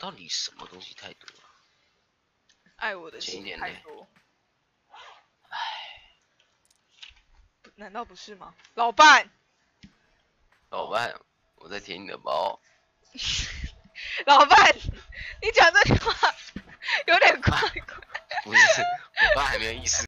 到底什么东西太多了？爱我的心太多。唉。难道不是吗？老伴。老伴我在舔你的包。老伴你讲这句话有点怪怪。不是我爸还没有意思